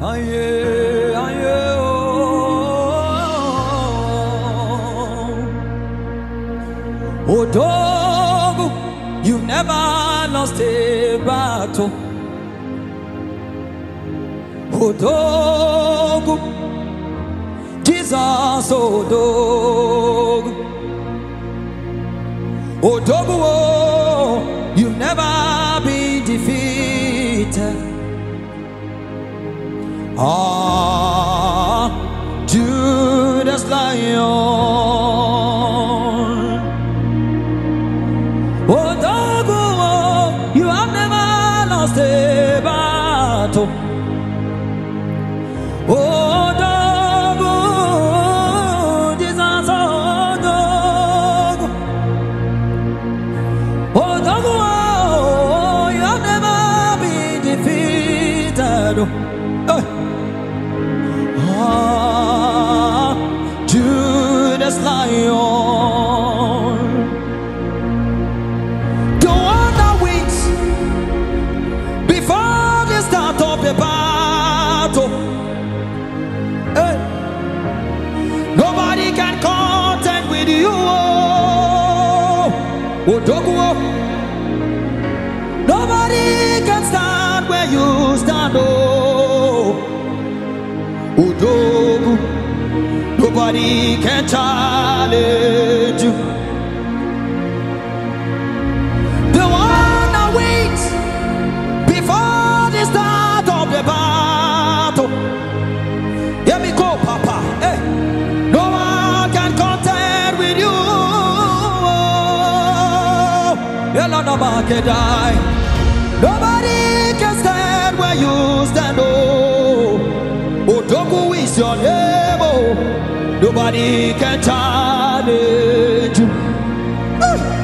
Aye, oh. oh Odogwu, you never lost a battle. Odogwu, Jesus, Odogwu. Odogwu, oh, oh, oh you've never Ah, Judah's Lion. Oh, you have never lost a battle. Odogwu, Jesus, Odogwu. Odogwu, oh, you have never been defeated. Eh. Nobody can contend with you. Oh, Odogwu, oh. Nobody can stand where you stand. Oh, Odogwu. Nobody can challenge you. Die. Nobody can stand where you stand. Oh, Odogwu is your name. Oh, nobody can challenge you. Since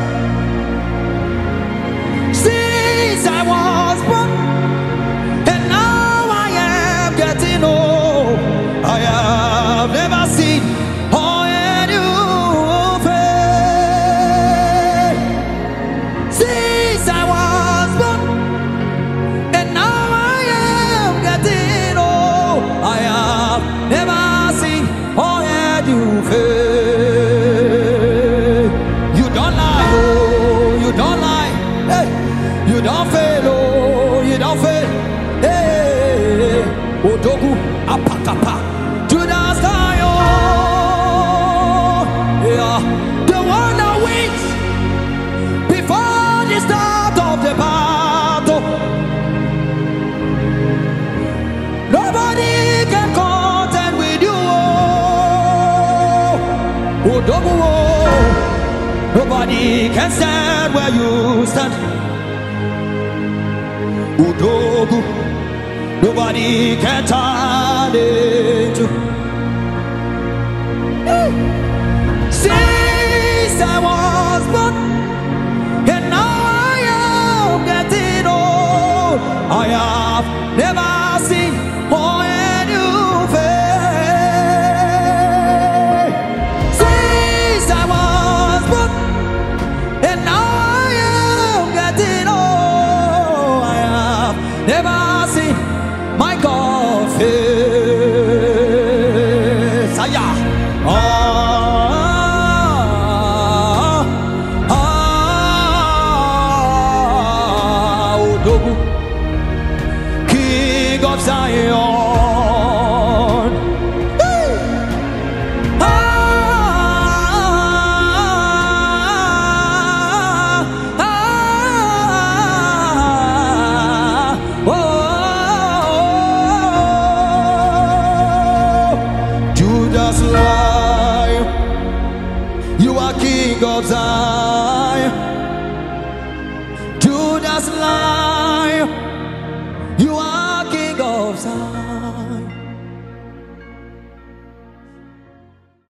Odogwu, apakapa, Judah's Lion. Yeah, the one that wins before the start of the battle. Nobody can contend with you. Odogwu, oh. Nobody can stand where you stand. Odogwu nobody can turn it Since I was born, and now I am getting old, I have never seen or any face. Since I was born, and now I am getting old, I have never. of Zion. Hey! Ah, ah, ah, oh, oh, oh, Judas lie. You are king of Zion. Judas lie.